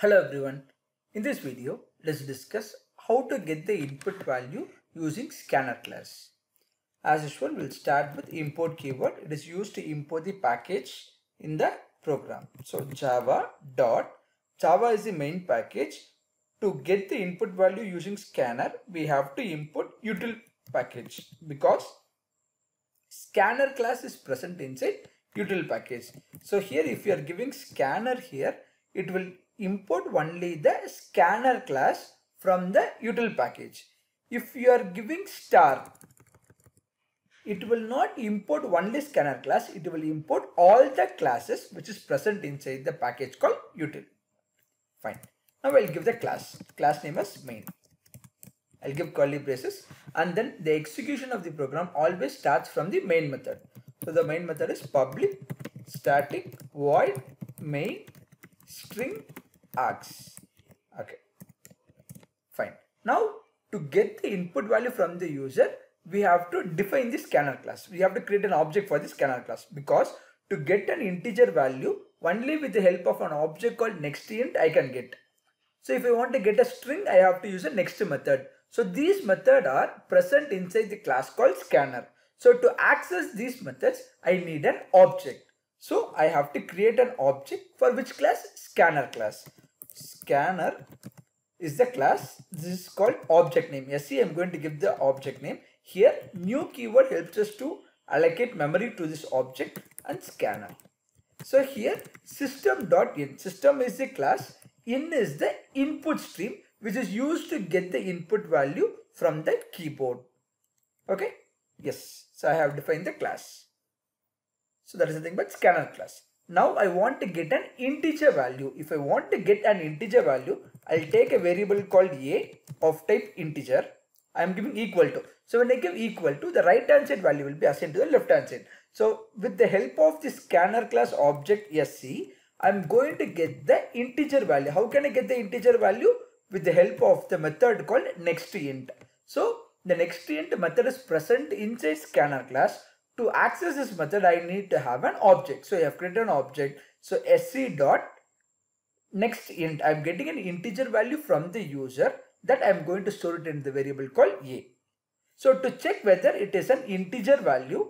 Hello everyone. In this video, let's discuss how to get the input value using scanner class. As usual, we'll start with import keyword. It is used to import the package in the program. So java dot java is the main package. To get the input value using scanner, we have to import util package because scanner class is present inside util package. So here if you are giving scanner here, it will import only the scanner class from the util package. If you are giving star, it will not import only scanner class, it will import all the classes which is present inside the package called util. Fine. Now I'll give the class. Class name is main. I'll give curly braces and then the execution of the program always starts from the main method. So the main method is public static void main string args. Okay, fine. Now to get the input value from the user, we have to define the scanner class. We have to create an object for the scanner class because to get an integer value only with the help of an object called nextInt I can get. So if I want to get a string, I have to use a next method. So these methods are present inside the class called scanner. So to access these methods, I need an object. So I have to create an object for which class? Scanner class. Scanner is the class. This is called object name. Yes, see, I'm going to give the object name. Here, new keyword helps us to allocate memory to this object and scanner. So here, system.in. System is the class. In is the input stream which is used to get the input value from the keyboard. Okay. Yes. So I have defined the class. So that is the thing about scanner class. Now I want to get an integer value. If I want to get an integer value, I'll take a variable called a of type integer. I am giving equal to. So when I give equal to, the right hand side value will be assigned to the left hand side. So with the help of the scanner class object sc, I'm going to get the integer value. How can I get the integer value? With the help of the method called next nextInt. So the next nextInt method is present inside scanner class. To access this method, I need to have an object. So I have created an object. So sc dot next int, I'm getting an integer value from the user that I'm going to store it in the variable called a. So to check whether it is an integer value,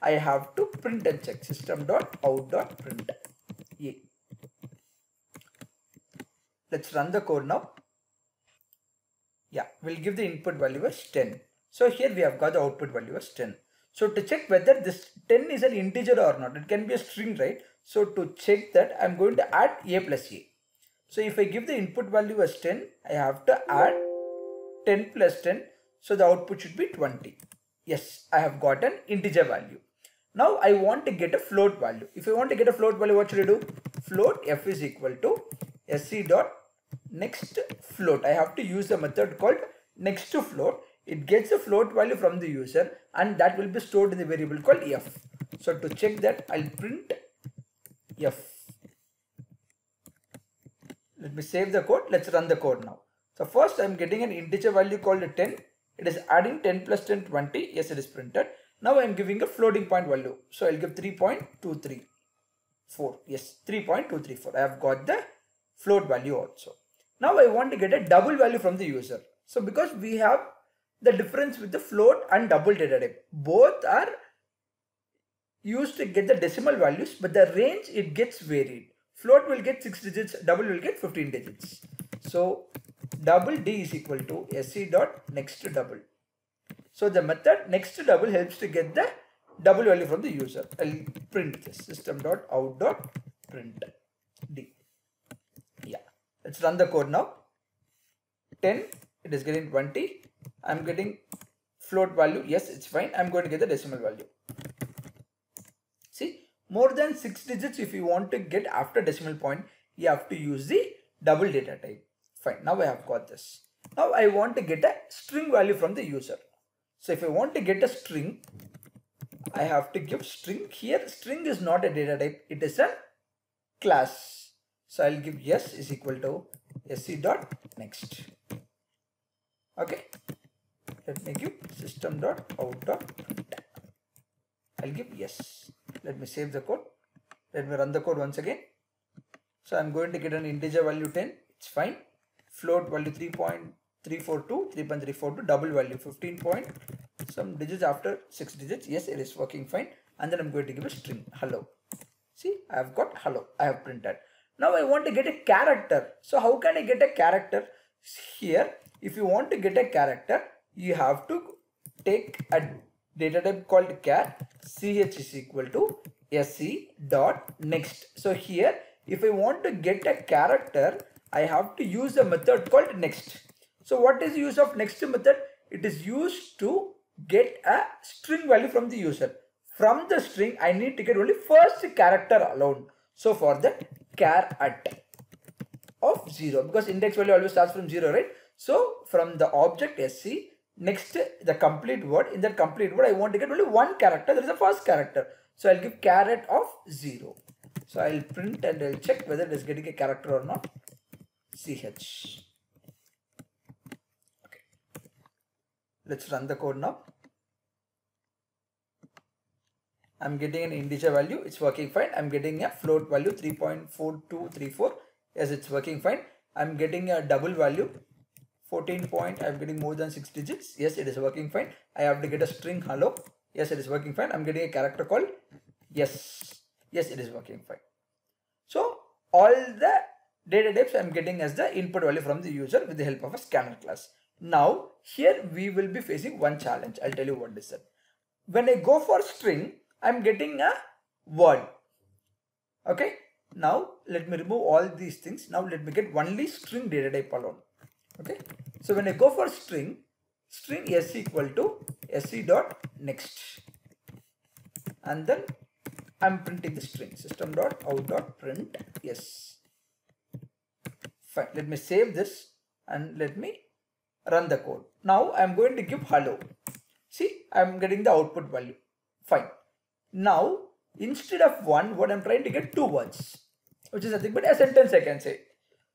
I have to print and check system dot out dot print a. Let's run the code now. Yeah, we'll give the input value as 10. So here we have got the output value as 10. So to check whether this 10 is an integer or not, it can be a string, right? So to check that, I'm going to add a plus a. So if I give the input value as 10, I have to add 10 plus 10. So the output should be 20. Yes, I have got an integer value. Now I want to get a float value. If I want to get a float value, what should I do? Float f is equal to sc dot next float. I have to use the method called next to float. It gets a float value from the user and that will be stored in the variable called f. So to check that, I'll print f. Let me save the code. Let's run the code now. So first I'm getting an integer value called 10. It is adding 10 plus 10, 20. Yes, it is printed. Now I am giving a floating point value. So I'll give 3.234. Yes, 3.234. I have got the float value also. Now I want to get a double value from the user. So because we have the difference with the float and double data type. Both are used to get the decimal values, but the range it gets varied. Float will get 6 digits, double will get 15 digits. So double d is equal to sc dot next to double. So the method next to double helps to get the double value from the user. I'll print this system dot out dot print d. Yeah, let's run the code now. 10, it is getting 20. I'm getting float value. Yes, it's fine. I'm going to get the decimal value. See, more than 6 digits if you want to get after decimal point, you have to use the double data type. Fine. Now I have got this. Now I want to get a string value from the user. So if I want to get a string, I have to give string. Here string is not a data type, it is a class. So I'll give yes is equal to sc dot next. Okay. Let me give system dot out dot. I'll give yes. Let me save the code. Let me run the code once again. So I'm going to get an integer value 10. It's fine. Float value 3.342, 3.342, double value 15 point, some digits after 6 digits. Yes, it is working fine. And then I'm going to give a string hello. See, I have got hello. I have printed. Now I want to get a character. So how can I get a character? Here, if you want to get a character, you have to take a data type called char ch is equal to sc dot next. So here, if I want to get a character, I have to use a method called next. So what is the use of next method? It is used to get a string value from the user. From the string, I need to get only first character alone. So for that, char at of 0 because index value always starts from 0, right? So from the object sc, next the complete word, in that complete word, I want to get only one character, that is the first character. So I'll give char at of 0. So I'll print and I'll check whether it is getting a character or not. ch. Okay. Let's run the code now. I'm getting an integer value. It's working fine. I'm getting a float value 3.4234. Yes, it's working fine. I'm getting a double value 14 point. I'm getting more than 6 digits. Yes, it is working fine. I have to get a string hello. Yes, it is working fine. I'm getting a character called yes. Yes, it is working fine. So all the data types I'm getting as the input value from the user with the help of a scanner class. Now here we will be facing one challenge. I'll tell you what is it. When I go for string, I'm getting a word. Okay. Now let me remove all these things. Now let me get only string data type alone. So when I go for string, string s equal to sc dot next. And then I'm printing the string system dot out dot print yes. Fine. Let me save this and let me run the code. Now I'm going to give hello. See, I'm getting the output value. Fine. Now, instead of one what I'm trying to get two words, which is nothing but a sentence I can say.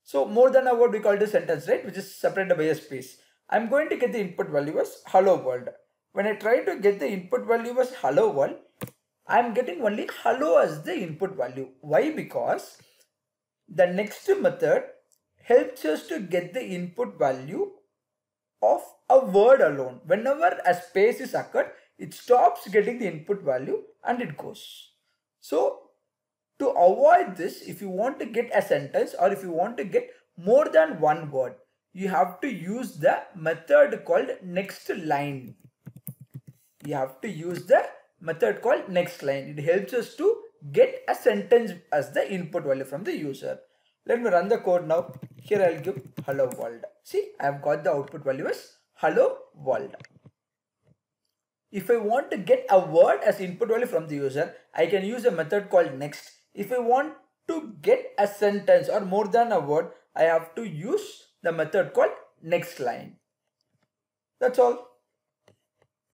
So, more than a word, we call it a sentence, right, which is separated by a space. I'm going to get the input value as hello world. When I try to get the input value as hello world, I'm getting only hello as the input value. Why? Because the next method helps us to get the input value of a word alone. Whenever a space is occurred, it stops getting the input value and it goes. So to avoid this, if you want to get a sentence or if you want to get more than one word, you have to use the method called next line. You have to use the method called next line. It helps us to get a sentence as the input value from the user. Let me run the code now. Here I'll give hello world. See, I've got the output value as hello world. If I want to get a word as input value from the user, I can use a method called next. If I want to get a sentence or more than a word, I have to use the method called next line. That's all.